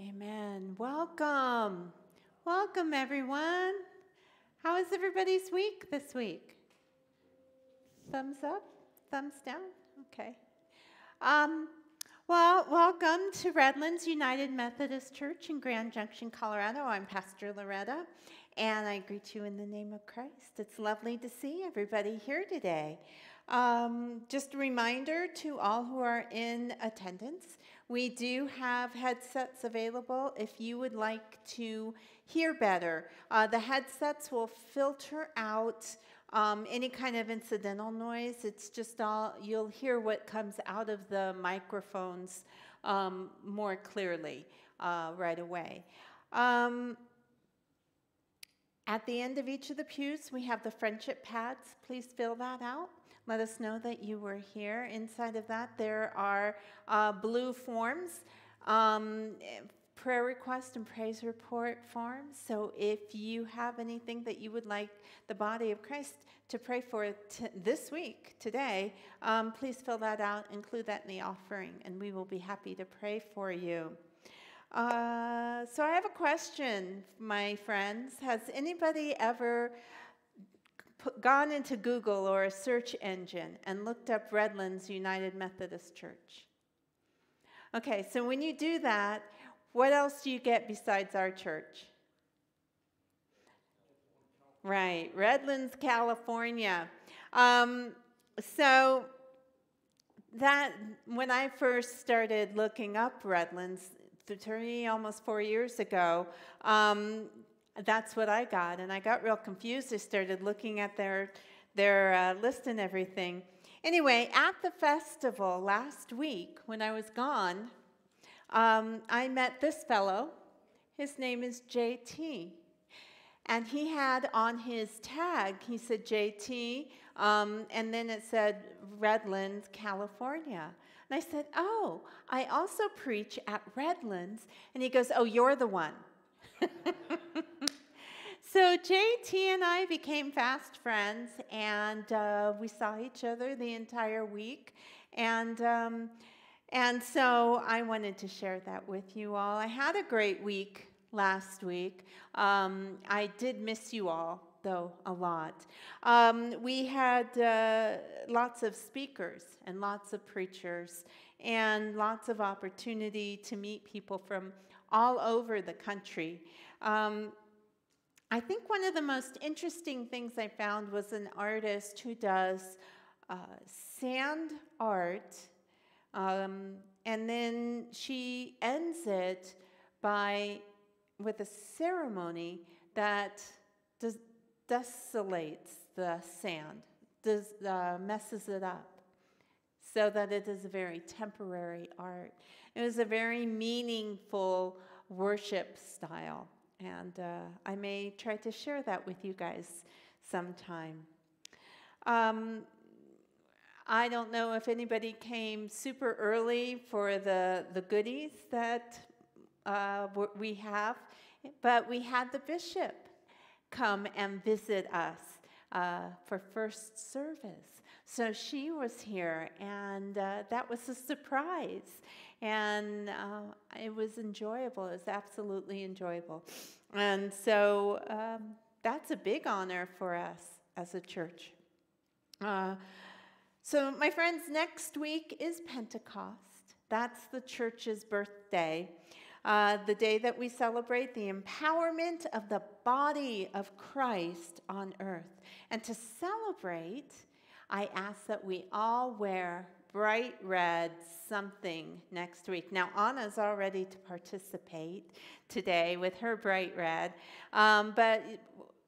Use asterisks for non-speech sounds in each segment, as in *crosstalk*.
Amen. Welcome. Welcome, everyone. How was everybody's week this week? Thumbs up? Thumbs down? Okay. Um, well, welcome to Redlands United Methodist Church in Grand Junction, Colorado. I'm Pastor Lauretta, and I greet you in the name of Christ. It's lovely to see everybody here today. Um, just a reminder to all who are in attendance we do have headsets available if you would like to hear better. Uh, the headsets will filter out um, any kind of incidental noise. It's just all, you'll hear what comes out of the microphones um, more clearly uh, right away. Um, at the end of each of the pews, we have the friendship pads. Please fill that out. Let us know that you were here. Inside of that, there are uh, blue forms, um, prayer request and praise report forms. So if you have anything that you would like the body of Christ to pray for this week, today, um, please fill that out, include that in the offering, and we will be happy to pray for you. Uh, so I have a question, my friends. Has anybody ever put, gone into Google or a search engine and looked up Redlands United Methodist Church? Okay, so when you do that, what else do you get besides our church? Right, Redlands, California. Um, so that when I first started looking up Redlands, three, almost four years ago, um, that's what I got. And I got real confused. I started looking at their, their uh, list and everything. Anyway, at the festival last week, when I was gone, um, I met this fellow. His name is JT. And he had on his tag, he said JT, um, and then it said Redlands, California. And I said, Oh, I also preach at Redlands. And he goes, Oh, you're the one. *laughs* so JT and I became fast friends, and uh, we saw each other the entire week. And um, and so I wanted to share that with you all. I had a great week last week. Um, I did miss you all, though, a lot. Um, we had uh, lots of speakers and lots of preachers and lots of opportunity to meet people from all over the country. Um, I think one of the most interesting things I found was an artist who does uh, sand art, um, and then she ends it by with a ceremony that does, desolates the sand, does, uh, messes it up, so that it is a very temporary art. It was a very meaningful worship style. And uh, I may try to share that with you guys sometime. Um, I don't know if anybody came super early for the, the goodies that uh, we have, but we had the bishop come and visit us uh, for first service. So she was here, and uh, that was a surprise. And uh, it was enjoyable. It was absolutely enjoyable. And so um, that's a big honor for us as a church. Uh, so, my friends, next week is Pentecost. That's the church's birthday, uh, the day that we celebrate the empowerment of the body of Christ on earth. And to celebrate, I ask that we all wear bright red something next week. Now, Anna's all ready to participate today with her bright red, um, but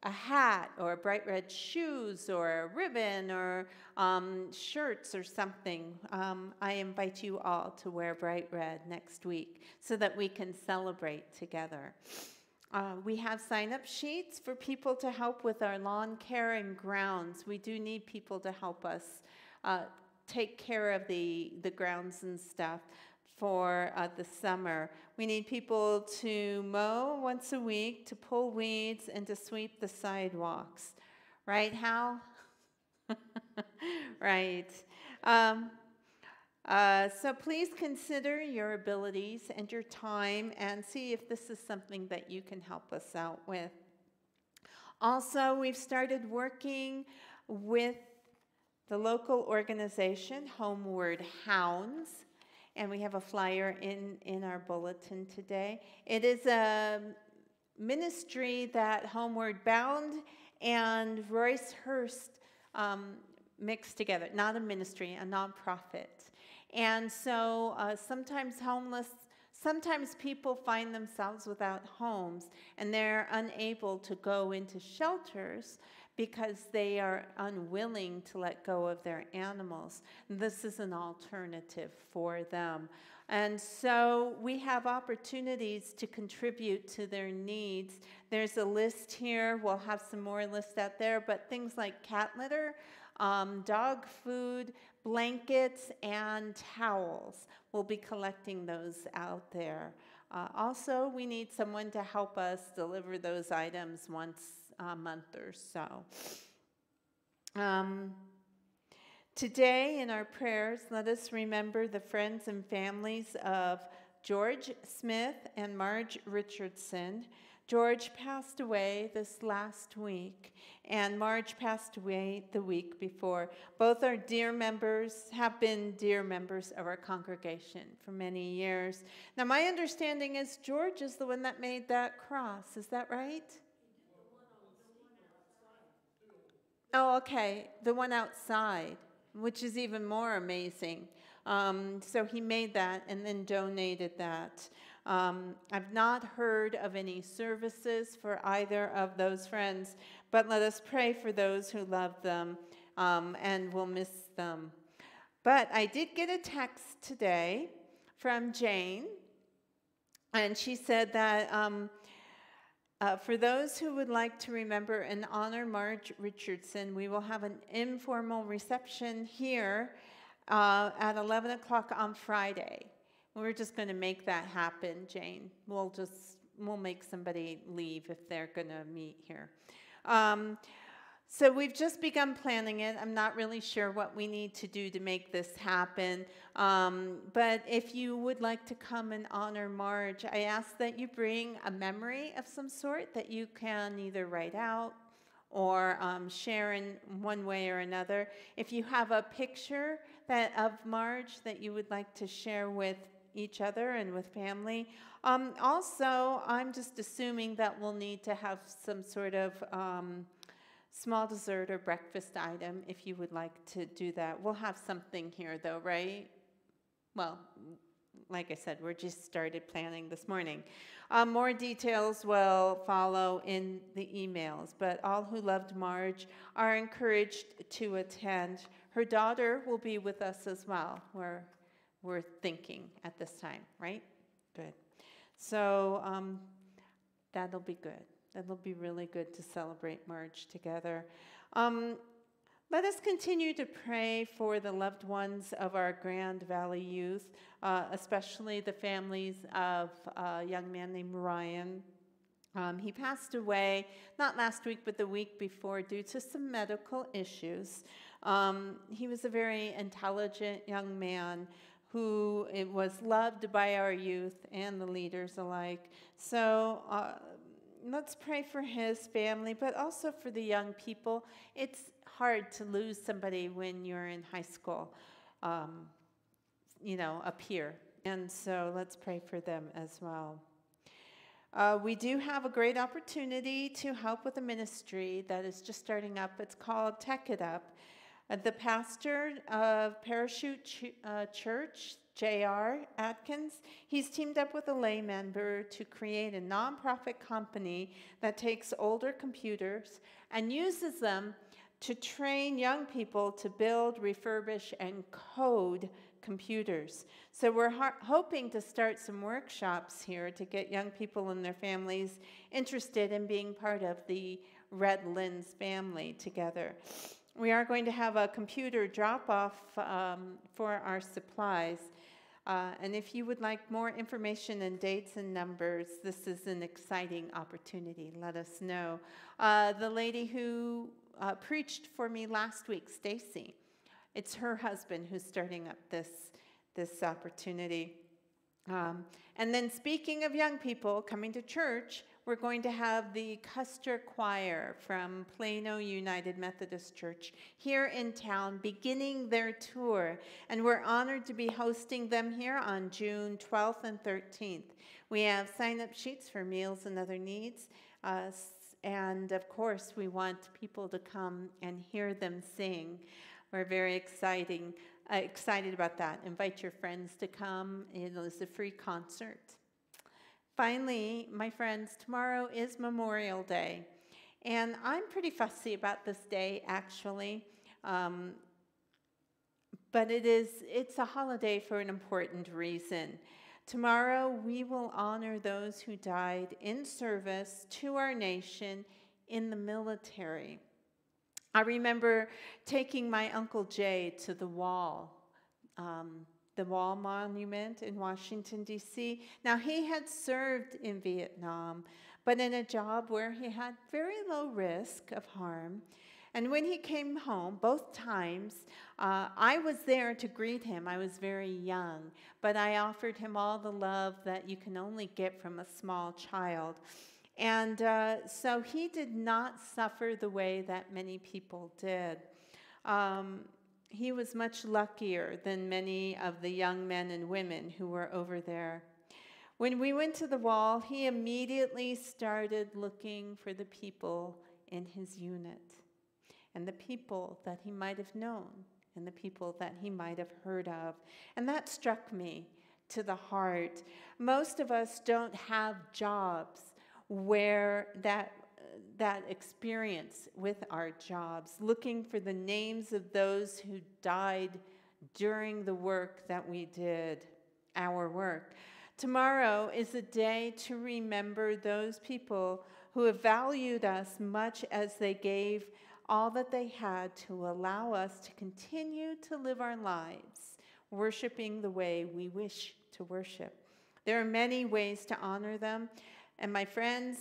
a hat or bright red shoes or a ribbon or um, shirts or something, um, I invite you all to wear bright red next week so that we can celebrate together. Uh, we have sign up sheets for people to help with our lawn care and grounds. We do need people to help us uh, take care of the, the grounds and stuff for uh, the summer. We need people to mow once a week, to pull weeds, and to sweep the sidewalks. Right, Hal? *laughs* right. Um, Uh, so please consider your abilities and your time and see if this is something that you can help us out with. Also, we've started working with the local organization, Homeward Hounds, and we have a flyer in, in our bulletin today. It is a ministry that Homeward Bound and Royce Hurst um, mixed together, not a ministry, a nonprofit. And so uh, sometimes homeless, sometimes people find themselves without homes and they're unable to go into shelters because they are unwilling to let go of their animals. This is an alternative for them. And so we have opportunities to contribute to their needs. There's a list here. We'll have some more lists out there, but things like cat litter, um, dog food, blankets, and towels. We'll be collecting those out there. Uh, also, we need someone to help us deliver those items once a month or so. Um, today, in our prayers, let us remember the friends and families of George Smith and Marge Richardson George passed away this last week, and Marge passed away the week before. Both are dear members, have been dear members of our congregation for many years. Now, my understanding is George is the one that made that cross. Is that right? Oh, okay. The one outside, which is even more amazing. Um, so he made that and then donated that. Um, I've not heard of any services for either of those friends, but let us pray for those who love them um, and will miss them. But I did get a text today from Jane, and she said that um, uh, for those who would like to remember and honor Marge Richardson, we will have an informal reception here uh, at 11 o'clock on Friday. We're just going to make that happen, Jane. We'll just we'll make somebody leave if they're going to meet here. Um, so we've just begun planning it. I'm not really sure what we need to do to make this happen. Um, but if you would like to come and honor Marge, I ask that you bring a memory of some sort that you can either write out or um, share in one way or another. If you have a picture that of Marge that you would like to share with each other and with family. Um, also, I'm just assuming that we'll need to have some sort of um, small dessert or breakfast item if you would like to do that. We'll have something here though, right? Well, like I said, we're just started planning this morning. Um, more details will follow in the emails, but all who loved Marge are encouraged to attend. Her daughter will be with us as well. We're we're thinking at this time, right? Good. So um, that'll be good. That'll be really good to celebrate Marge together. Um, let us continue to pray for the loved ones of our Grand Valley youth, uh, especially the families of a young man named Ryan. Um, he passed away not last week, but the week before due to some medical issues. Um, he was a very intelligent young man who was loved by our youth and the leaders alike. So uh, let's pray for his family, but also for the young people. It's hard to lose somebody when you're in high school, um, you know, up here. And so let's pray for them as well. Uh, we do have a great opportunity to help with a ministry that is just starting up. It's called Tech It Up. Uh, the pastor of Parachute Ch- uh, Church, J.R. Atkins, he's teamed up with a lay member to create a nonprofit company that takes older computers and uses them to train young people to build, refurbish, and code computers. So we're ho- hoping to start some workshops here to get young people and their families interested in being part of the Redlands family together. We are going to have a computer drop off um, for our supplies. Uh, and if you would like more information and dates and numbers, this is an exciting opportunity. Let us know. Uh, the lady who uh, preached for me last week, Stacy, it's her husband who's starting up this this opportunity. Um, and then, speaking of young people coming to church, we're going to have the Custer Choir from Plano United Methodist Church here in town beginning their tour. And we're honored to be hosting them here on June 12th and 13th. We have sign up sheets for meals and other needs. Uh, and of course, we want people to come and hear them sing. We're very exciting, uh, excited about that. Invite your friends to come. It is a free concert. Finally, my friends, tomorrow is Memorial Day. And I'm pretty fussy about this day, actually. Um, but it is, it's a holiday for an important reason. Tomorrow, we will honor those who died in service to our nation in the military. I remember taking my Uncle Jay to the wall um, the Wall Monument in Washington, D.C. Now, he had served in Vietnam, but in a job where he had very low risk of harm. And when he came home, both times, uh, I was there to greet him. I was very young, but I offered him all the love that you can only get from a small child. And uh, so he did not suffer the way that many people did. Um, he was much luckier than many of the young men and women who were over there. When we went to the wall, he immediately started looking for the people in his unit and the people that he might have known and the people that he might have heard of. And that struck me to the heart. Most of us don't have jobs where that that experience with our jobs, looking for the names of those who died during the work that we did, our work. Tomorrow is a day to remember those people who have valued us much as they gave all that they had to allow us to continue to live our lives, worshiping the way we wish to worship. There are many ways to honor them. And my friends,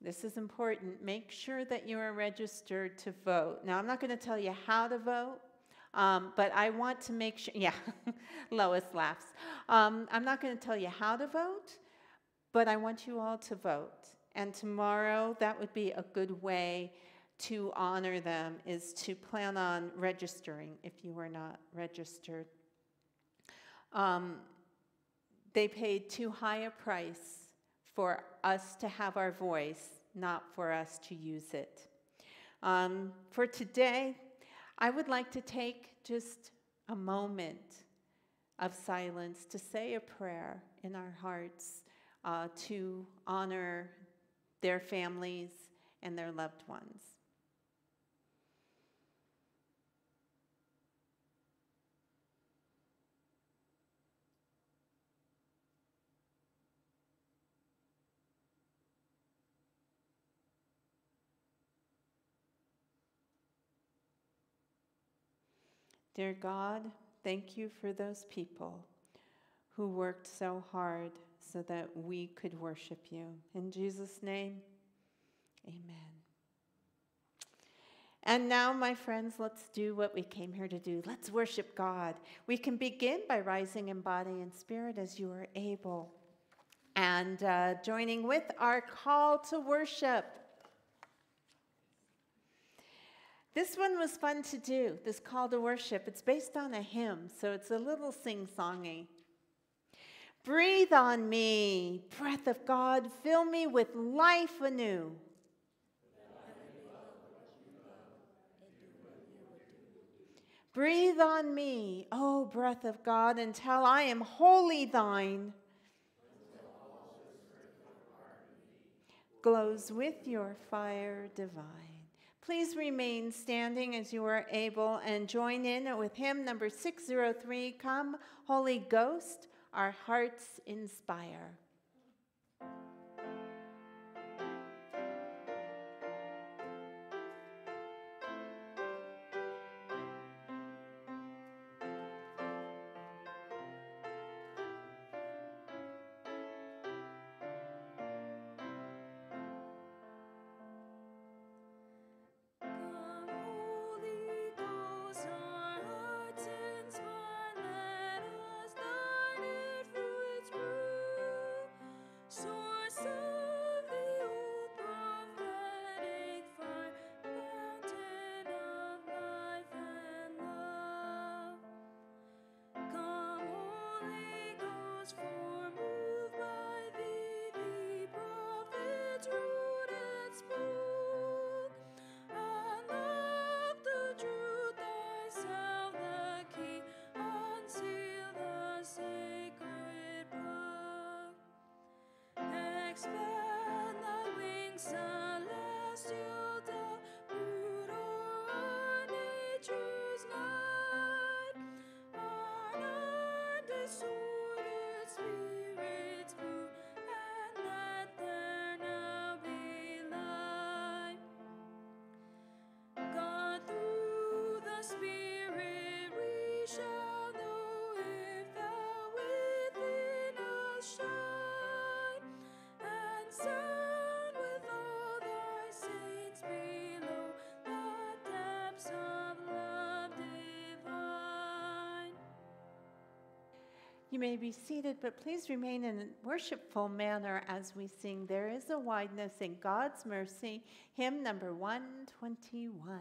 this is important. Make sure that you are registered to vote. Now, I'm not going to tell you how to vote, um, but I want to make sure. *laughs* Yeah, Lois laughs. Um, I'm not going to tell you how to vote, but I want you all to vote. And tomorrow, that would be a good way to honor them, is to plan on registering if you are not registered. Um, they paid too high a price for us to have our voice, not for us to use it. Um, for today, I would like to take just a moment of silence to say a prayer in our hearts uh, to honor their families and their loved ones. Dear God, thank you for those people who worked so hard so that we could worship you. In Jesus' name, amen. And now, my friends, let's do what we came here to do. Let's worship God. We can begin by rising in body and spirit as you are able and uh, joining with our call to worship. This one was fun to do, this call to worship. It's based on a hymn, so it's a little sing songy. Breathe on me, breath of God, fill me with life anew. Breathe on me, O breath of God, until I am wholly thine. Glows with your fire divine. Please remain standing as you are able and join in with hymn number 603 Come, Holy Ghost, our hearts inspire. You may be seated, but please remain in a worshipful manner as we sing There is a Wideness in God's Mercy, hymn number 121.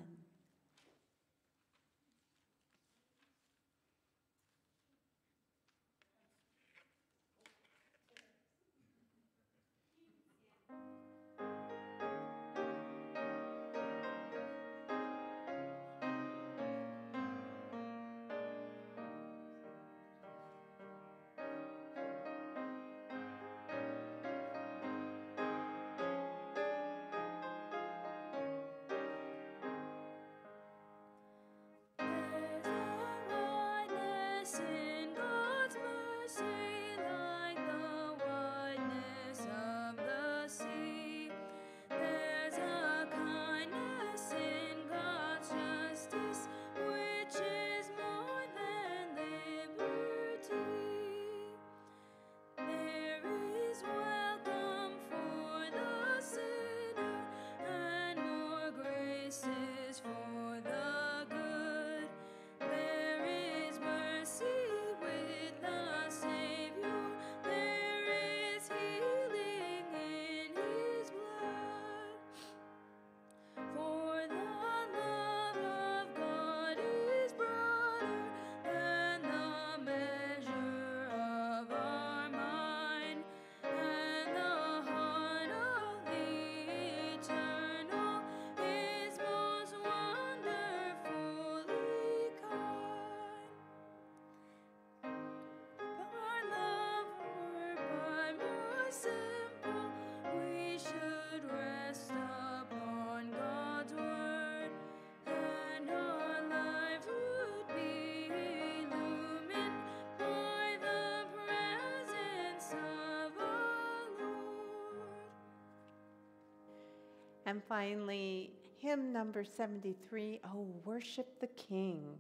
And finally, hymn number 73, Oh, Worship the King.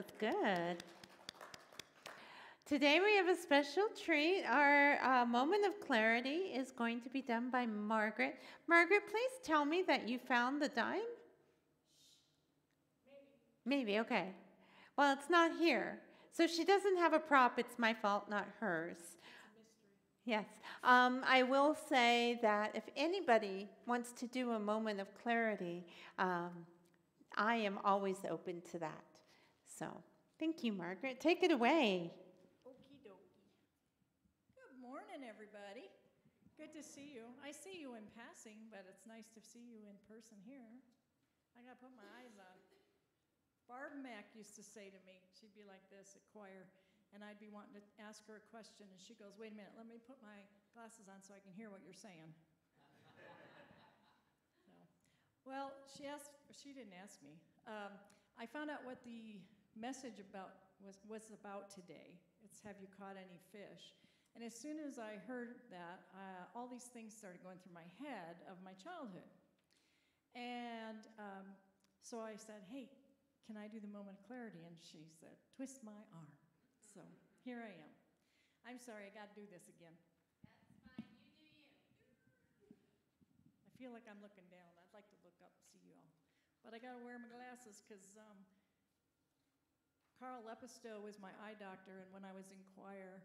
Was good. Today we have a special treat. Our uh, moment of clarity is going to be done by Margaret. Margaret, please tell me that you found the dime. Maybe. Maybe, okay. Well, it's not here. So she doesn't have a prop. It's my fault, not hers. Yes. Um, I will say that if anybody wants to do a moment of clarity, um, I am always open to that. So thank you, Margaret. Take it away. Okie dokie. Good morning, everybody. Good to see you. I see you in passing, but it's nice to see you in person here. I gotta put my eyes on. Barb Mack used to say to me, she'd be like this at choir, and I'd be wanting to ask her a question, and she goes, "Wait a minute, let me put my glasses on so I can hear what you're saying." *laughs* so, well, she asked. She didn't ask me. Um, I found out what the message about was was about today. It's have you caught any fish? And as soon as I heard that, uh, all these things started going through my head of my childhood. And um, so I said, "Hey, can I do the moment of clarity?" And she said, "Twist my arm." So here I am. I'm sorry, I got to do this again. I feel like I'm looking down. I'd like to look up and see you all. But I got to wear my glasses because um, Carl Lepisto was my eye doctor, and when I was in choir,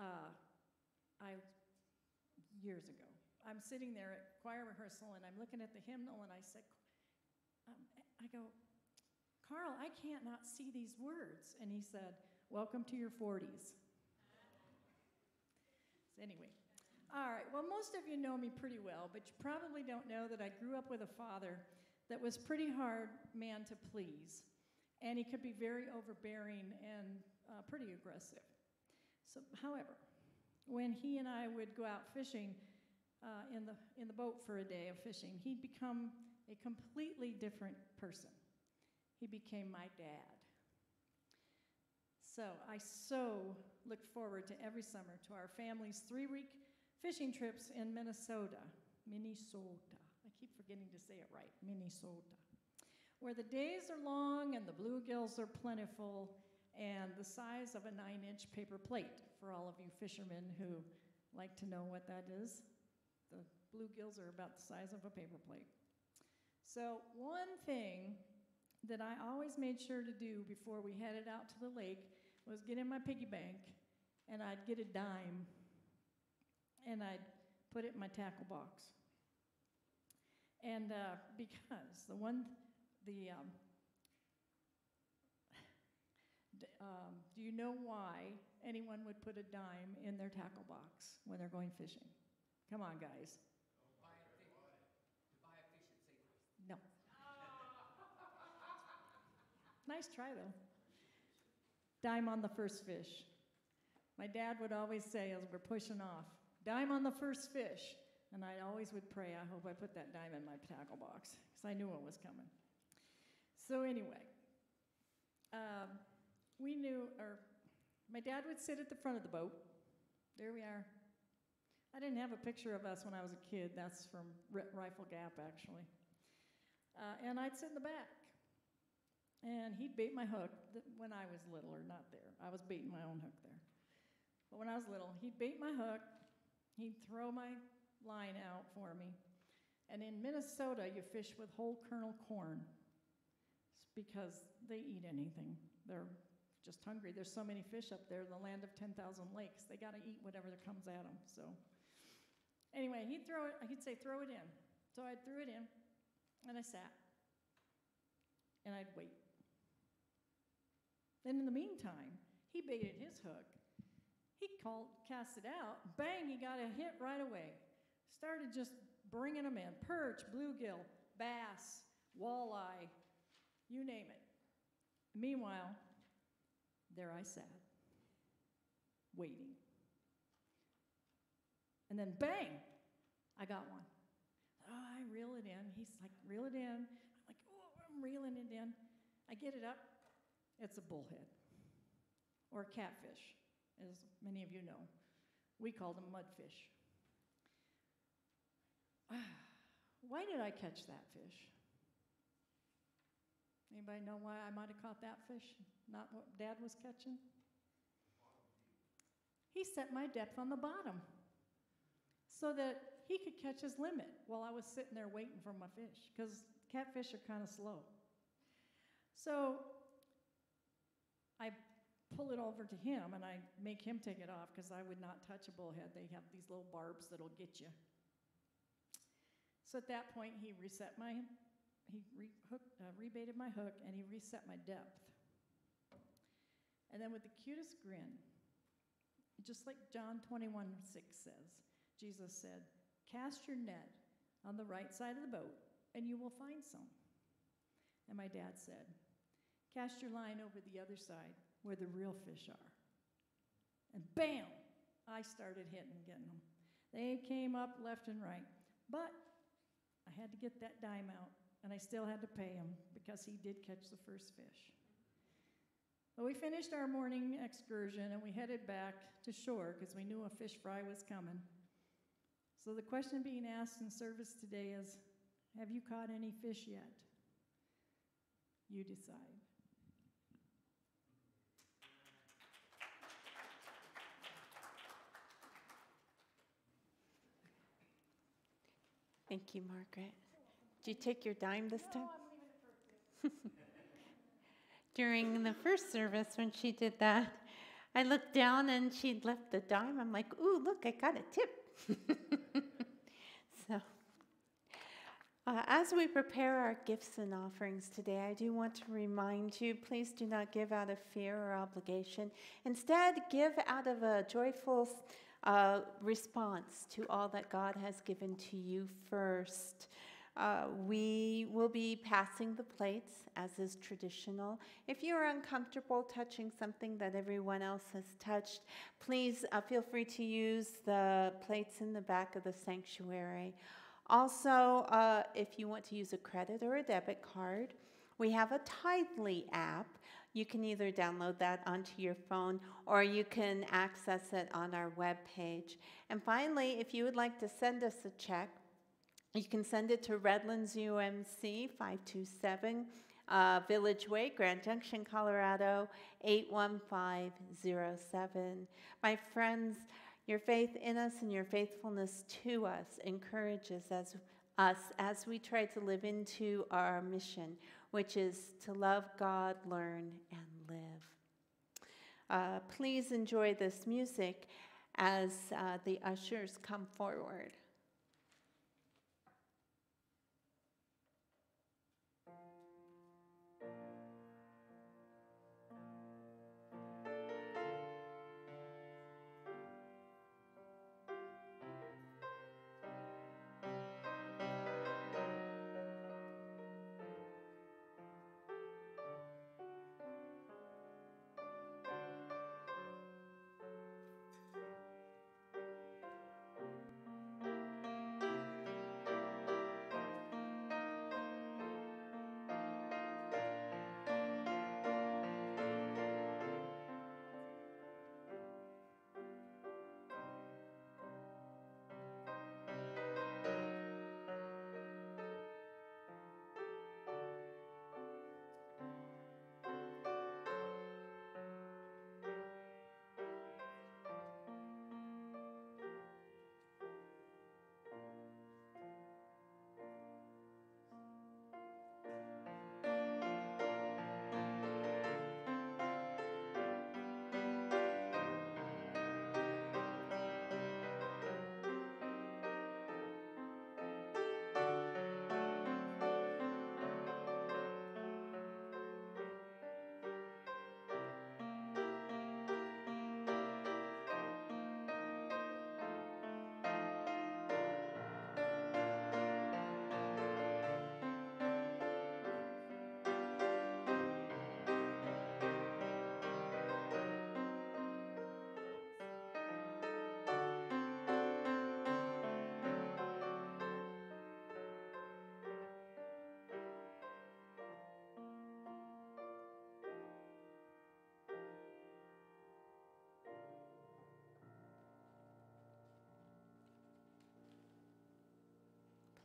uh, I years ago, I'm sitting there at choir rehearsal, and I'm looking at the hymnal, and I said, um, I go, Carl, I can't not see these words. And he said, Welcome to your 40s. So anyway, all right. Well, most of you know me pretty well, but you probably don't know that I grew up with a father that was pretty hard man to please, and he could be very overbearing and uh, pretty aggressive. So, however, when he and I would go out fishing uh, in the in the boat for a day of fishing, he'd become a completely different person. He became my dad. So I so look forward to every summer to our family's three-week fishing trips in Minnesota, Minnesota. I keep forgetting to say it right, Minnesota, where the days are long and the bluegills are plentiful and the size of a nine-inch paper plate for all of you fishermen who like to know what that is. The bluegills are about the size of a paper plate. So one thing that I always made sure to do before we headed out to the lake was get in my piggy bank and I'd get a dime and I'd put it in my tackle box. And uh, *laughs* because the one, the, um, um, do you know why anyone would put a dime in their tackle box when they're going fishing? Come on, guys. No. *laughs* Nice try, though. Dime on the first fish. My dad would always say as we're pushing off, dime on the first fish. And I always would pray, I hope I put that dime in my tackle box, because I knew it was coming. So, anyway, um, we knew, or my dad would sit at the front of the boat. There we are. I didn't have a picture of us when I was a kid. That's from Rifle Gap, actually. Uh, and I'd sit in the back. And he'd bait my hook when I was little, or not there. I was baiting my own hook there. But when I was little, he'd bait my hook, he'd throw my line out for me. And in Minnesota, you fish with whole kernel corn because they eat anything. They're just hungry. There's so many fish up there, the land of 10,000 lakes. They got to eat whatever that comes at them. So, anyway, he'd throw it, he'd say, throw it in. So I threw it in, and I sat, and I'd wait. Then in the meantime, he baited his hook. He called, cast it out. Bang, he got a hit right away. Started just bringing them in perch, bluegill, bass, walleye, you name it. Meanwhile, there I sat, waiting. And then bang, I got one. Oh, I reel it in. He's like, reel it in. I'm like, oh, I'm reeling it in. I get it up. It's a bullhead or a catfish, as many of you know. We call them mudfish. *sighs* Why did I catch that fish? Anybody know why I might have caught that fish? Not what Dad was catching? He set my depth on the bottom so that he could catch his limit while I was sitting there waiting for my fish because catfish are kind of slow. So I pull it over to him and I make him take it off because I would not touch a bullhead. They have these little barbs that'll get you. So at that point, he reset my, he re- hooked, uh, rebaited my hook and he reset my depth. And then with the cutest grin, just like John 21 6 says, Jesus said, Cast your net on the right side of the boat and you will find some. And my dad said, Cast your line over the other side where the real fish are. And bam, I started hitting and getting them. They came up left and right. But I had to get that dime out, and I still had to pay him because he did catch the first fish. But we finished our morning excursion and we headed back to shore because we knew a fish fry was coming. So the question being asked in service today is Have you caught any fish yet? You decide. Thank you, Margaret. Did you take your dime this time? *laughs* During the first service, when she did that, I looked down and she'd left the dime. I'm like, ooh, look, I got a tip. *laughs* so, uh, as we prepare our gifts and offerings today, I do want to remind you please do not give out of fear or obligation. Instead, give out of a joyful uh, response to all that God has given to you first. Uh, we will be passing the plates as is traditional. If you're uncomfortable touching something that everyone else has touched, please uh, feel free to use the plates in the back of the sanctuary. Also, uh, if you want to use a credit or a debit card, we have a Tithely app. You can either download that onto your phone or you can access it on our web page. And finally, if you would like to send us a check, you can send it to Redlands UMC 527 uh, Village Way, Grand Junction, Colorado 81507. My friends, your faith in us and your faithfulness to us encourages as, us as we try to live into our mission, which is to love God, learn, and live. Uh, please enjoy this music as uh, the ushers come forward.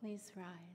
Please rise.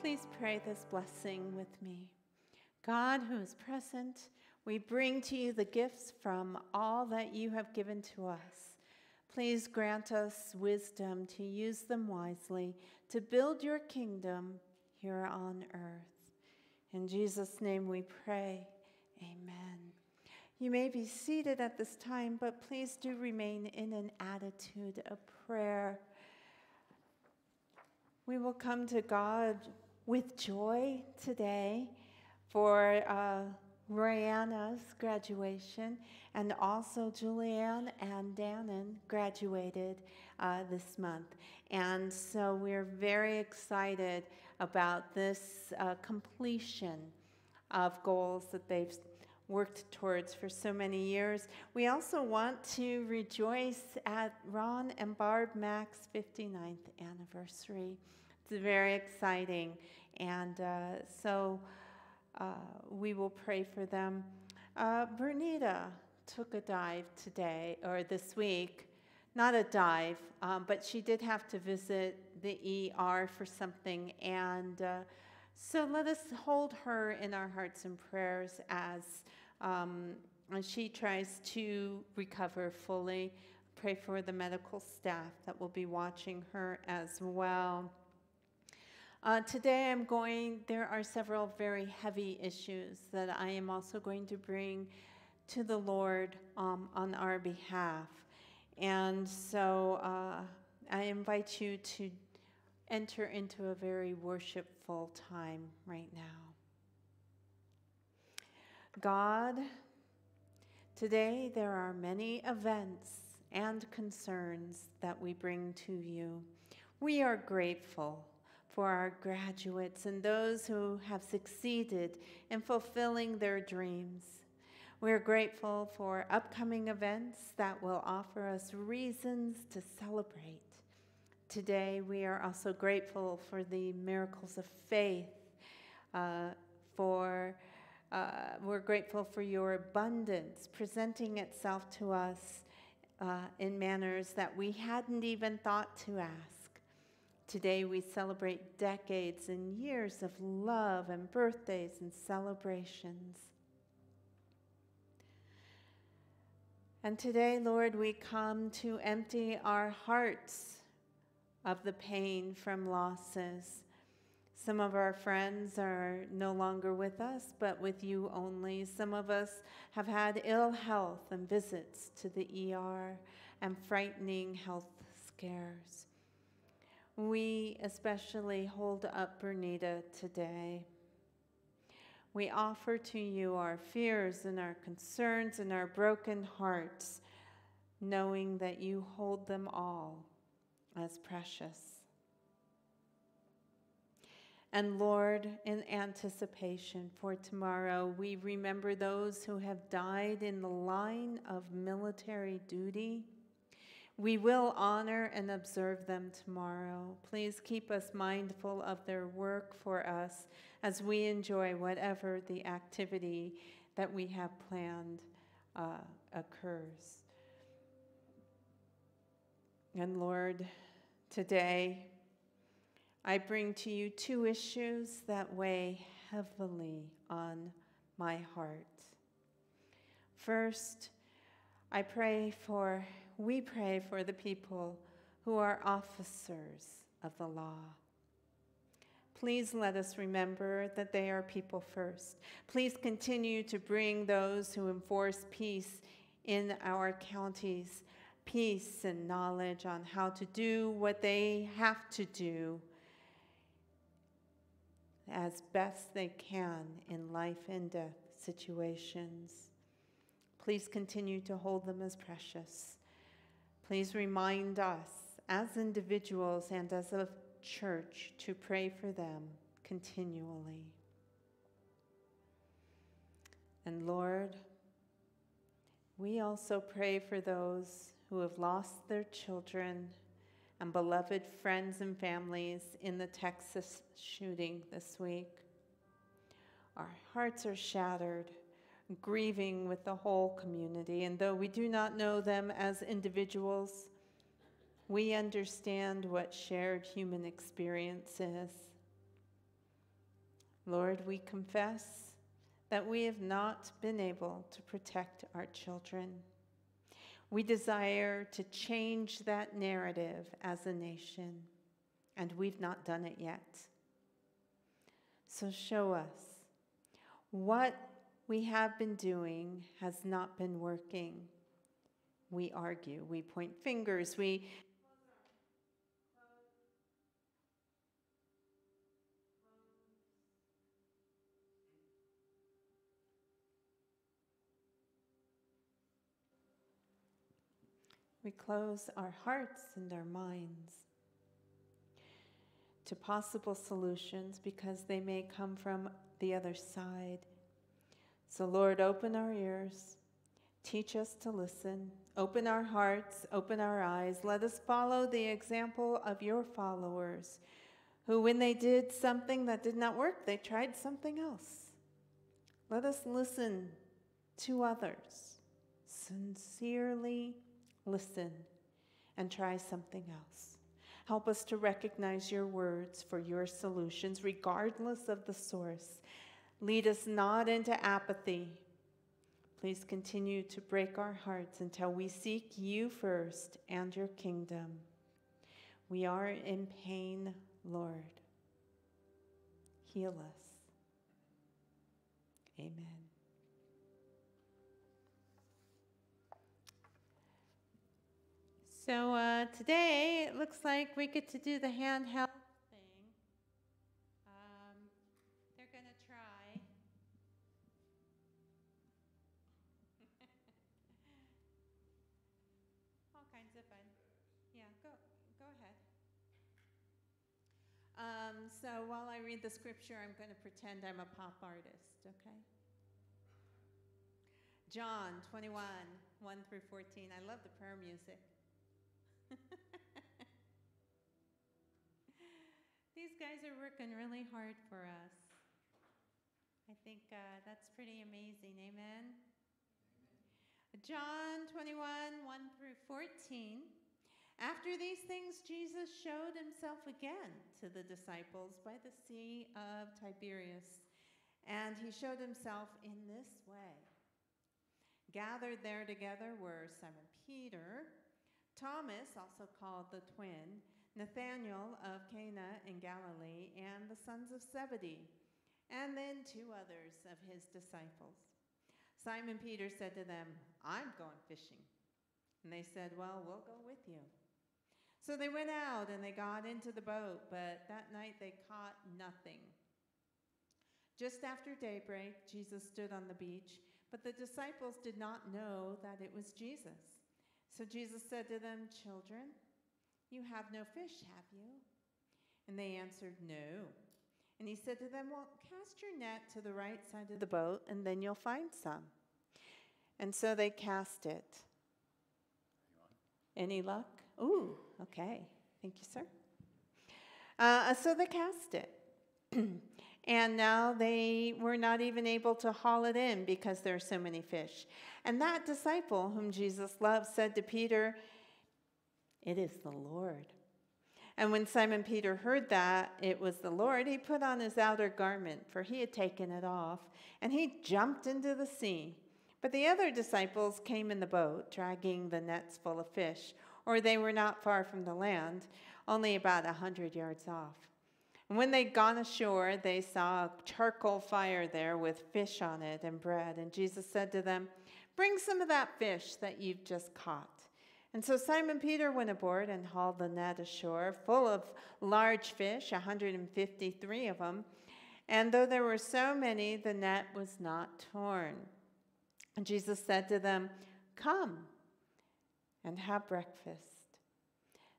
Please pray this blessing with me. God, who is present, we bring to you the gifts from all that you have given to us. Please grant us wisdom to use them wisely to build your kingdom here on earth. In Jesus' name we pray. Amen. You may be seated at this time, but please do remain in an attitude of prayer. We will come to God with joy today for uh, Rihanna's graduation, and also Julianne and Dannon graduated uh, this month. And so we're very excited about this uh, completion of goals that they've worked towards for so many years. We also want to rejoice at Ron and Barb Mack's 59th anniversary. It's very exciting. And uh, so uh, we will pray for them. Uh, Bernita took a dive today or this week. Not a dive, um, but she did have to visit the ER for something. And uh, so let us hold her in our hearts and prayers as um, she tries to recover fully. Pray for the medical staff that will be watching her as well. Uh, today I'm going, there are several very heavy issues that I am also going to bring to the Lord um, on our behalf. And so uh, I invite you to enter into a very worshipful time right now. God, today there are many events and concerns that we bring to you. We are grateful for our graduates and those who have succeeded in fulfilling their dreams. We're grateful for upcoming events that will offer us reasons to celebrate. Today, we are also grateful for the miracles of faith. Uh, for uh, we're grateful for your abundance presenting itself to us uh, in manners that we hadn't even thought to ask. Today we celebrate decades and years of love and birthdays and celebrations. And today, Lord, we come to empty our hearts of the pain from losses. Some of our friends are no longer with us, but with you only. Some of us have had ill health and visits to the ER and frightening health scares. We especially hold up Bernita today. We offer to you our fears and our concerns and our broken hearts, knowing that you hold them all as precious. And Lord, in anticipation for tomorrow, we remember those who have died in the line of military duty we will honor and observe them tomorrow. Please keep us mindful of their work for us as we enjoy whatever the activity that we have planned uh, occurs. And Lord, today I bring to you two issues that weigh heavily on my heart. First, I pray for we pray for the people who are officers of the law. Please let us remember that they are people first. Please continue to bring those who enforce peace in our counties peace and knowledge on how to do what they have to do as best they can in life and death situations. Please continue to hold them as precious. Please remind us as individuals and as a church to pray for them continually. And Lord, we also pray for those who have lost their children and beloved friends and families in the Texas shooting this week. Our hearts are shattered grieving with the whole community. And though we do not know them as individuals, we understand what shared human experience is. Lord, we confess that we have not been able to protect our children. We desire to change that narrative as a nation, and we've not done it yet. So show us what we have been doing has not been working. We argue, we point fingers, we We close our hearts and our minds to possible solutions because they may come from the other side. So, Lord, open our ears, teach us to listen, open our hearts, open our eyes. Let us follow the example of your followers who, when they did something that did not work, they tried something else. Let us listen to others sincerely listen, and try something else. Help us to recognize your words for your solutions, regardless of the source. Lead us not into apathy. Please continue to break our hearts until we seek you first and your kingdom. We are in pain, Lord. Heal us. Amen. So uh, today it looks like we get to do the handheld thing. Um, they're going to try. All kinds of fun. Yeah, go, go ahead. Um, so while I read the scripture, I'm going to pretend I'm a pop artist, okay? John 21, 1 through 14. I love the prayer music. *laughs* These guys are working really hard for us. I think uh, that's pretty amazing. Amen. John 21, 1 through 14. After these things, Jesus showed himself again to the disciples by the Sea of Tiberias. And he showed himself in this way. Gathered there together were Simon Peter Thomas, also called the twin, Nathanael of Cana in Galilee, and the sons of Zebedee, and then two others of his disciples. Simon Peter said to them, I'm going fishing. And they said, Well, we'll go with you. So they went out and they got into the boat, but that night they caught nothing. Just after daybreak, Jesus stood on the beach, but the disciples did not know that it was Jesus. So Jesus said to them, Children, you have no fish, have you? And they answered, No. And he said to them, Well, cast your net to the right side of the boat, and then you'll find some. And so they cast it. Any luck? Ooh, okay. Thank you, sir. Uh, so they cast it. *clears throat* and now they were not even able to haul it in because there are so many fish. And that disciple whom Jesus loved said to Peter, It is the Lord. And when Simon Peter heard that it was the Lord, he put on his outer garment, for he had taken it off, and he jumped into the sea. But the other disciples came in the boat, dragging the nets full of fish, or they were not far from the land, only about a hundred yards off. And when they'd gone ashore, they saw a charcoal fire there with fish on it and bread. And Jesus said to them, Bring some of that fish that you've just caught. And so Simon Peter went aboard and hauled the net ashore, full of large fish, 153 of them. And though there were so many, the net was not torn. And Jesus said to them, Come and have breakfast.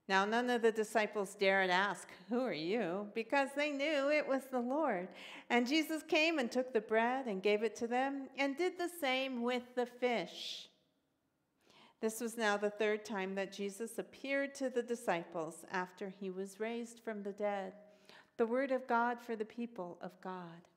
Now, none of the disciples dared ask, Who are you? because they knew it was the Lord. And Jesus came and took the bread and gave it to them and did the same with the fish. This was now the third time that Jesus appeared to the disciples after he was raised from the dead. The word of God for the people of God.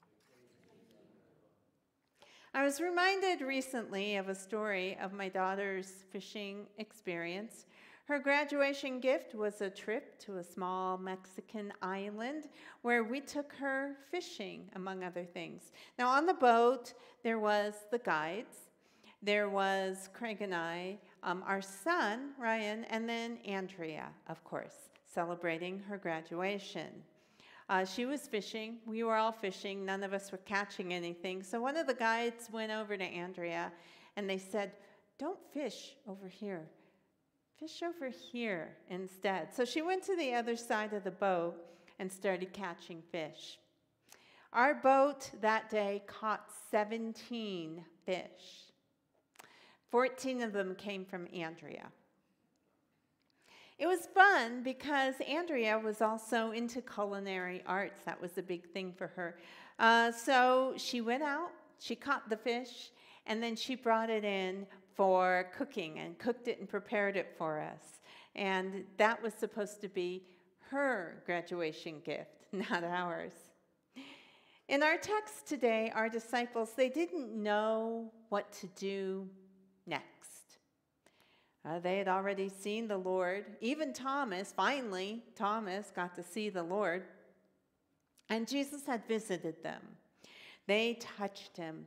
I was reminded recently of a story of my daughter's fishing experience Her graduation gift was a trip to a small Mexican island where we took her fishing, among other things. Now, on the boat, there was the guides, there was Craig and I, um, our son, Ryan, and then Andrea, of course, celebrating her graduation. Uh, she was fishing. We were all fishing. None of us were catching anything. So one of the guides went over to Andrea and they said, Don't fish over here fish over here instead. So she went to the other side of the boat and started catching fish. Our boat that day caught 17 fish. 14 of them came from Andrea. It was fun because Andrea was also into culinary arts. That was a big thing for her. Uh, so she went out, she caught the fish, and then she brought it in for cooking and cooked it and prepared it for us. And that was supposed to be her graduation gift, *laughs* not ours. In our text today, our disciples, they didn't know what to do next. Uh, they had already seen the Lord. Even Thomas, finally, Thomas got to see the Lord. And Jesus had visited them. They touched him.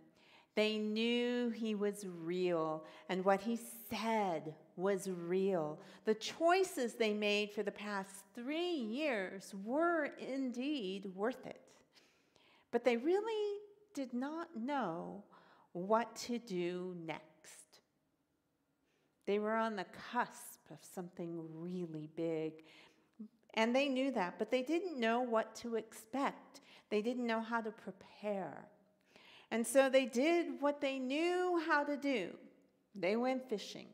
They knew he was real and what he said was real. The choices they made for the past three years were indeed worth it. But they really did not know what to do next. They were on the cusp of something really big. And they knew that, but they didn't know what to expect. They didn't know how to prepare. And so they did what they knew how to do they went fishing.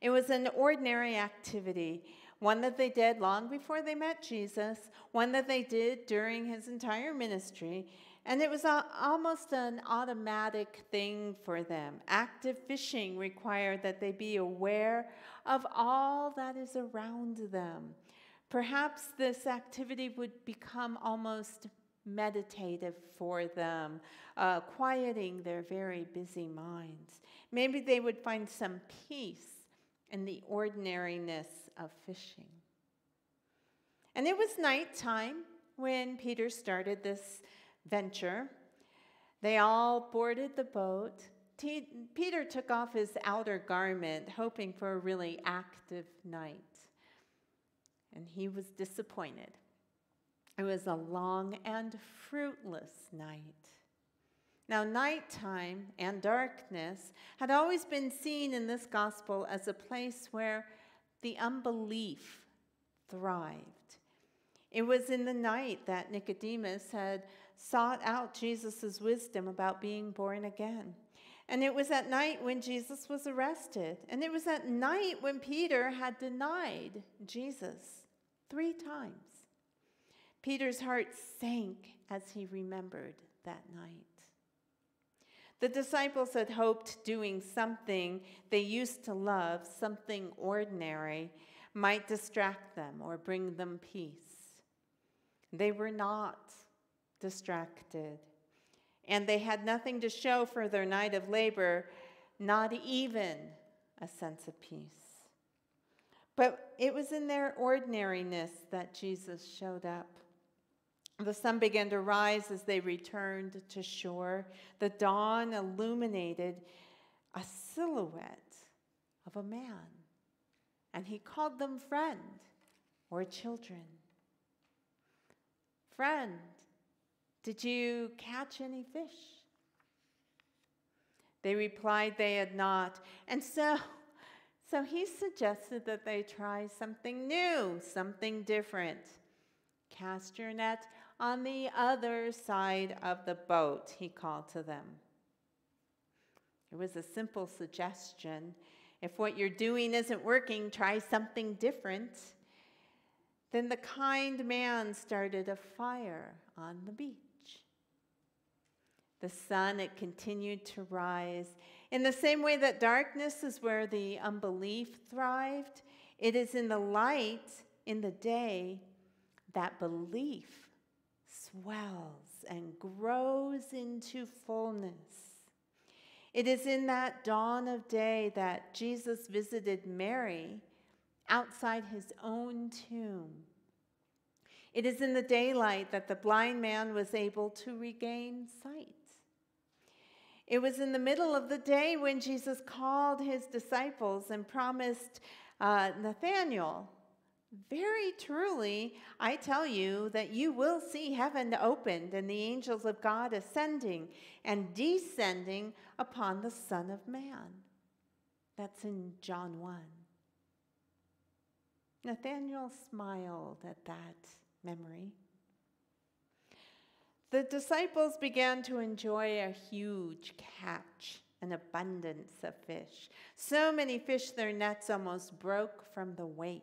It was an ordinary activity, one that they did long before they met Jesus, one that they did during his entire ministry, and it was a, almost an automatic thing for them. Active fishing required that they be aware of all that is around them. Perhaps this activity would become almost meditative for them, uh, quieting their very busy minds. Maybe they would find some peace in the ordinariness of fishing. And it was nighttime when Peter started this venture. They all boarded the boat. Peter took off his outer garment, hoping for a really active night. And he was disappointed. It was a long and fruitless night. Now, nighttime and darkness had always been seen in this gospel as a place where the unbelief thrived. It was in the night that Nicodemus had sought out Jesus' wisdom about being born again. And it was at night when Jesus was arrested. And it was at night when Peter had denied Jesus three times. Peter's heart sank as he remembered that night. The disciples had hoped doing something they used to love, something ordinary, might distract them or bring them peace. They were not distracted, and they had nothing to show for their night of labor, not even a sense of peace. But it was in their ordinariness that Jesus showed up. The sun began to rise as they returned to shore. The dawn illuminated a silhouette of a man, and he called them friend or children. Friend, did you catch any fish? They replied they had not. And so, so he suggested that they try something new, something different. Cast your net on the other side of the boat, he called to them. It was a simple suggestion. If what you're doing isn't working, try something different. Then the kind man started a fire on the beach. The sun, it continued to rise. In the same way that darkness is where the unbelief thrived, it is in the light, in the day, that belief swells and grows into fullness. It is in that dawn of day that Jesus visited Mary outside his own tomb. It is in the daylight that the blind man was able to regain sight. It was in the middle of the day when Jesus called his disciples and promised uh, Nathanael, Very truly, I tell you that you will see heaven opened and the angels of God ascending and descending upon the Son of Man. That's in John 1. Nathanael smiled at that memory. The disciples began to enjoy a huge catch, an abundance of fish. So many fish their nets almost broke from the weight.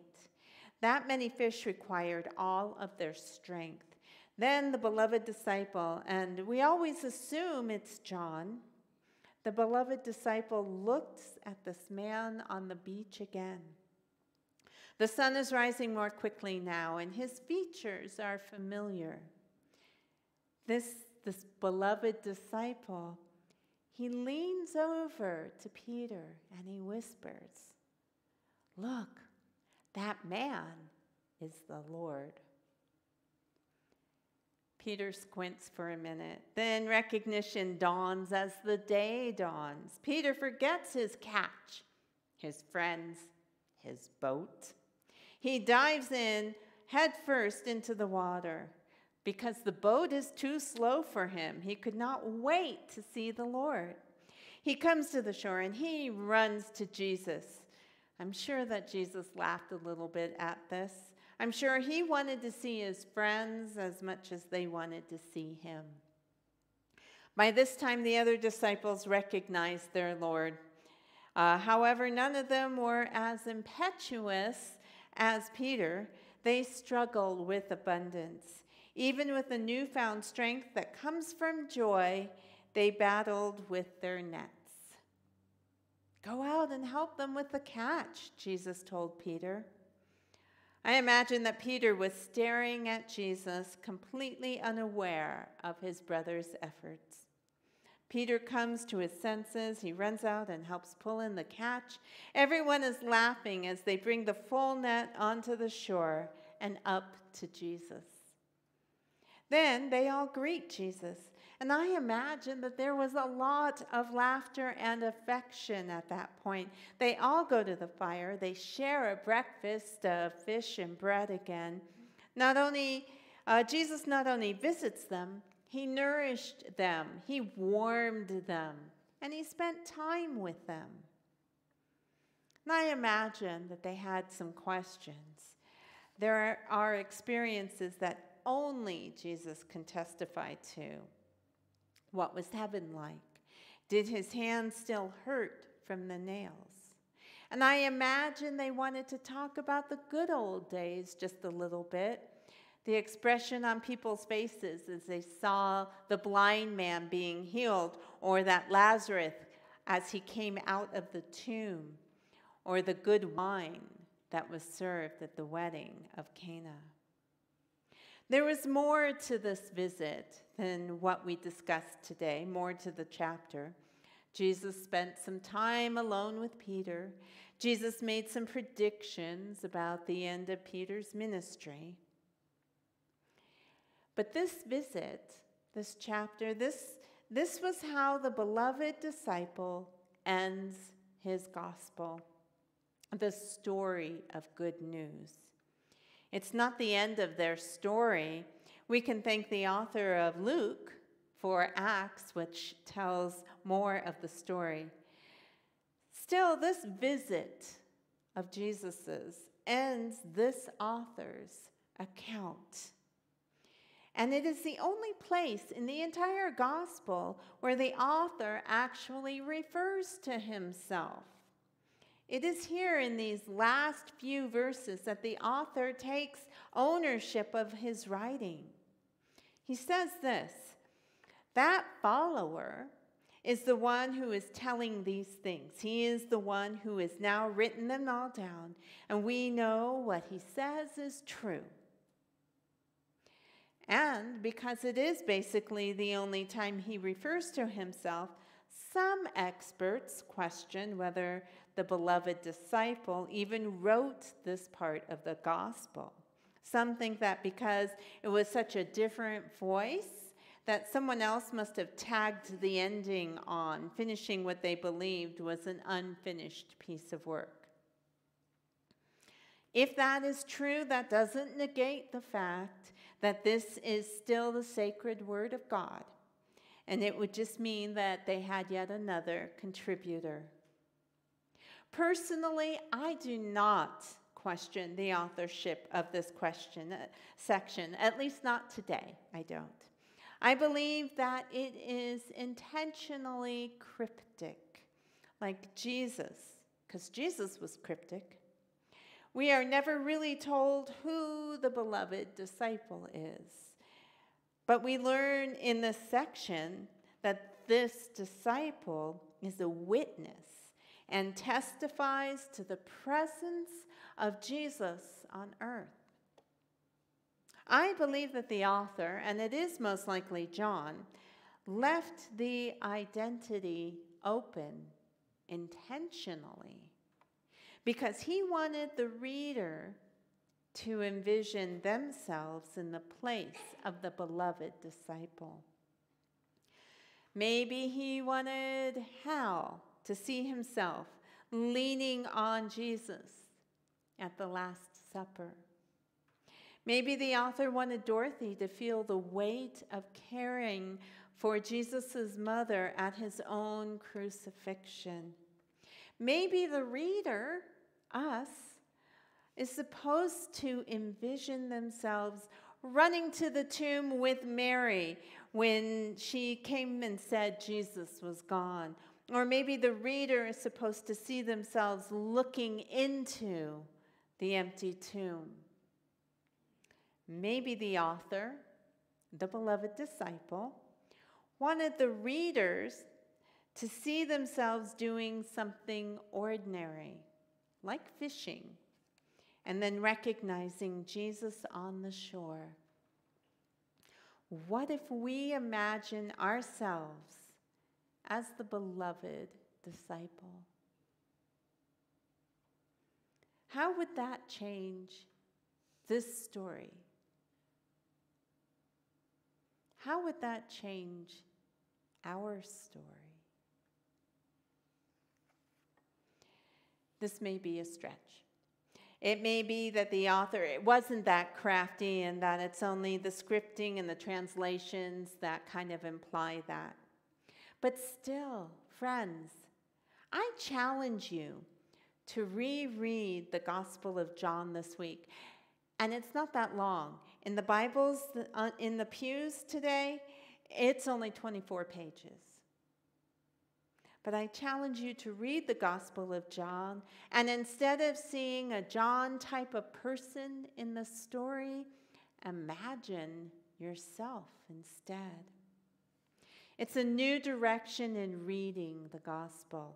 That many fish required all of their strength. Then the beloved disciple, and we always assume it's John, the beloved disciple looks at this man on the beach again. The sun is rising more quickly now, and his features are familiar. This, this beloved disciple, he leans over to Peter and he whispers, Look, that man is the Lord. Peter squints for a minute. Then recognition dawns as the day dawns. Peter forgets his catch, his friends, his boat. He dives in headfirst into the water because the boat is too slow for him. He could not wait to see the Lord. He comes to the shore and he runs to Jesus. I'm sure that Jesus laughed a little bit at this. I'm sure he wanted to see his friends as much as they wanted to see him. By this time, the other disciples recognized their Lord. Uh, however, none of them were as impetuous as Peter. They struggled with abundance. Even with the newfound strength that comes from joy, they battled with their nets. Go out and help them with the catch, Jesus told Peter. I imagine that Peter was staring at Jesus, completely unaware of his brother's efforts. Peter comes to his senses. He runs out and helps pull in the catch. Everyone is laughing as they bring the full net onto the shore and up to Jesus. Then they all greet Jesus. And I imagine that there was a lot of laughter and affection at that point. They all go to the fire, they share a breakfast of fish and bread again. Not only, uh, Jesus not only visits them, he nourished them, he warmed them, and he spent time with them. And I imagine that they had some questions. There are experiences that only Jesus can testify to. What was heaven like? Did his hands still hurt from the nails? And I imagine they wanted to talk about the good old days just a little bit. The expression on people's faces as they saw the blind man being healed, or that Lazarus as he came out of the tomb, or the good wine that was served at the wedding of Cana. There was more to this visit than what we discussed today, more to the chapter. Jesus spent some time alone with Peter. Jesus made some predictions about the end of Peter's ministry. But this visit, this chapter, this, this was how the beloved disciple ends his gospel the story of good news. It's not the end of their story. We can thank the author of Luke for Acts, which tells more of the story. Still, this visit of Jesus's ends this author's account. And it is the only place in the entire gospel where the author actually refers to himself. It is here in these last few verses that the author takes ownership of his writing. He says this that follower is the one who is telling these things. He is the one who has now written them all down, and we know what he says is true. And because it is basically the only time he refers to himself, Some experts question whether the beloved disciple even wrote this part of the gospel. Some think that because it was such a different voice, that someone else must have tagged the ending on, finishing what they believed was an unfinished piece of work. If that is true, that doesn't negate the fact that this is still the sacred word of God. And it would just mean that they had yet another contributor. Personally, I do not question the authorship of this question uh, section, at least not today. I don't. I believe that it is intentionally cryptic, like Jesus, because Jesus was cryptic. We are never really told who the beloved disciple is. But we learn in this section that this disciple is a witness and testifies to the presence of Jesus on earth. I believe that the author, and it is most likely John, left the identity open intentionally because he wanted the reader to envision themselves in the place of the beloved disciple. Maybe he wanted Hal to see himself leaning on Jesus at the Last Supper. Maybe the author wanted Dorothy to feel the weight of caring for Jesus' mother at his own crucifixion. Maybe the reader, us, is supposed to envision themselves running to the tomb with Mary when she came and said Jesus was gone. Or maybe the reader is supposed to see themselves looking into the empty tomb. Maybe the author, the beloved disciple, wanted the readers to see themselves doing something ordinary, like fishing, and then recognizing Jesus on the shore. What if we imagine ourselves as the beloved disciple? How would that change this story? How would that change our story? This may be a stretch. It may be that the author it wasn't that crafty and that it's only the scripting and the translations that kind of imply that. But still, friends, I challenge you to reread the Gospel of John this week. And it's not that long. In the Bibles, uh, in the pews today, it's only 24 pages. But I challenge you to read the Gospel of John, and instead of seeing a John type of person in the story, imagine yourself instead. It's a new direction in reading the Gospel.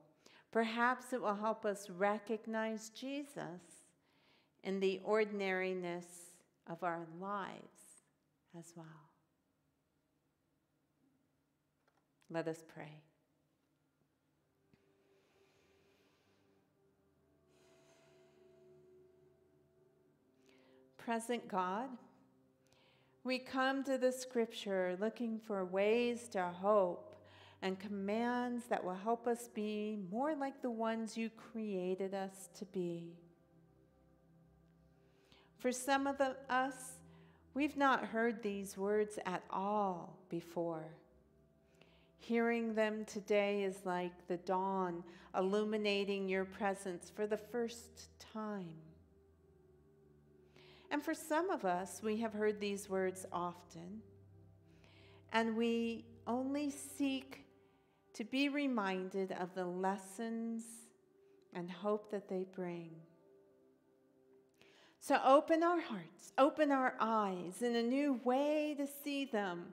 Perhaps it will help us recognize Jesus in the ordinariness of our lives as well. Let us pray. Present God, we come to the scripture looking for ways to hope and commands that will help us be more like the ones you created us to be. For some of us, we've not heard these words at all before. Hearing them today is like the dawn illuminating your presence for the first time. And for some of us, we have heard these words often, and we only seek to be reminded of the lessons and hope that they bring. So open our hearts, open our eyes in a new way to see them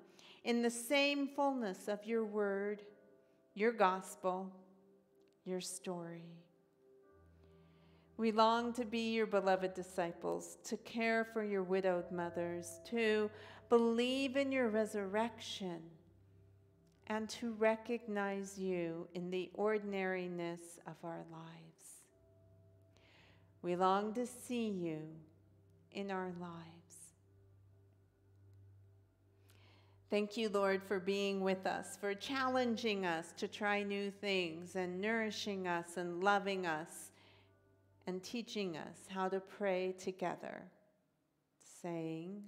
in the same fullness of your word, your gospel, your story. We long to be your beloved disciples, to care for your widowed mothers, to believe in your resurrection, and to recognize you in the ordinariness of our lives. We long to see you in our lives. Thank you, Lord, for being with us, for challenging us to try new things and nourishing us and loving us and teaching us how to pray together, saying,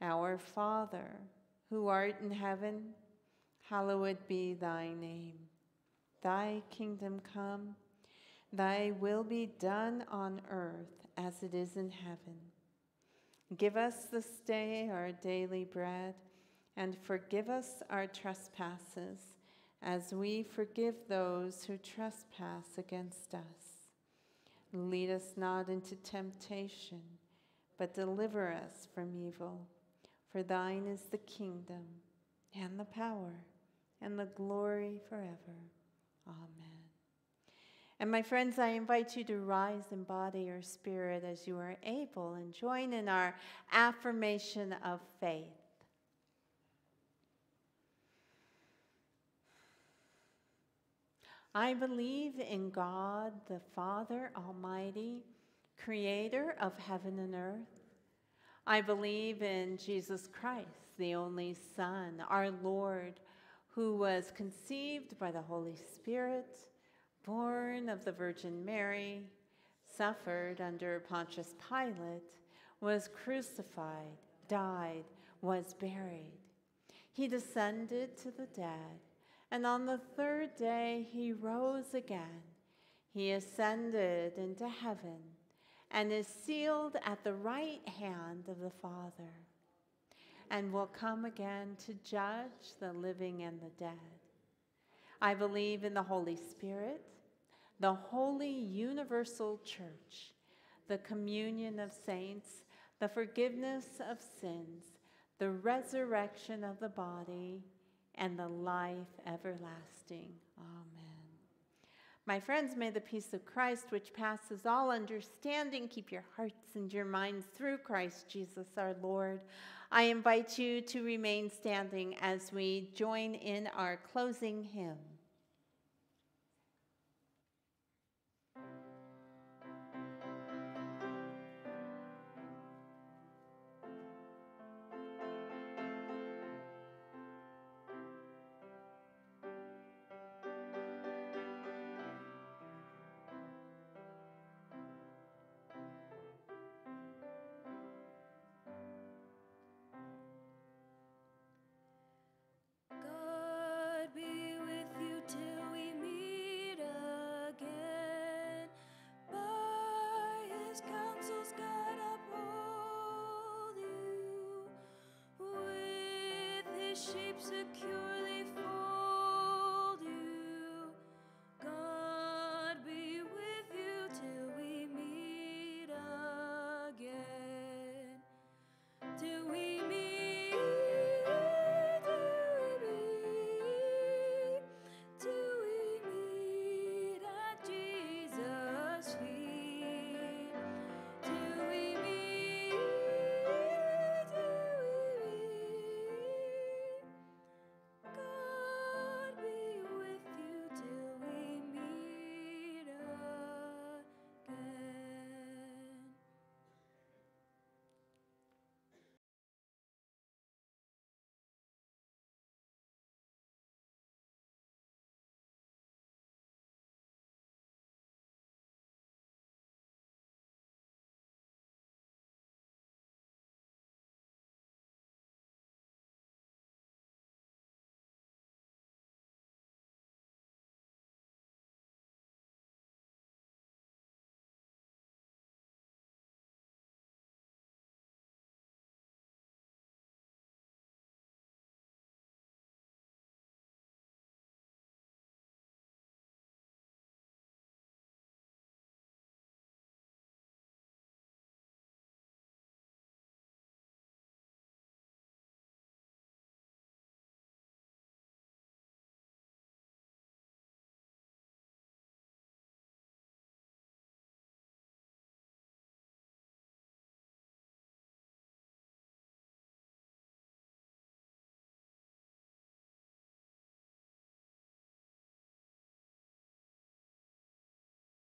Our Father, who art in heaven, hallowed be thy name. Thy kingdom come, thy will be done on earth as it is in heaven. Give us this day our daily bread, and forgive us our trespasses, as we forgive those who trespass against us. Lead us not into temptation, but deliver us from evil. For thine is the kingdom, and the power, and the glory forever. Amen. And my friends, I invite you to rise in body or spirit as you are able and join in our affirmation of faith. I believe in God, the Father Almighty, creator of heaven and earth. I believe in Jesus Christ, the only Son, our Lord, who was conceived by the Holy Spirit, born of the Virgin Mary, suffered under Pontius Pilate, was crucified, died, was buried. He descended to the dead and on the third day he rose again. He ascended into heaven and is sealed at the right hand of the Father and will come again to judge the living and the dead. I believe in the Holy Spirit, the holy universal church, the communion of saints, the forgiveness of sins, the resurrection of the body and the life everlasting. Amen. My friends, may the peace of Christ, which passes all understanding, keep your hearts and your minds through Christ Jesus our Lord. I invite you to remain standing as we join in our closing hymn. Securely for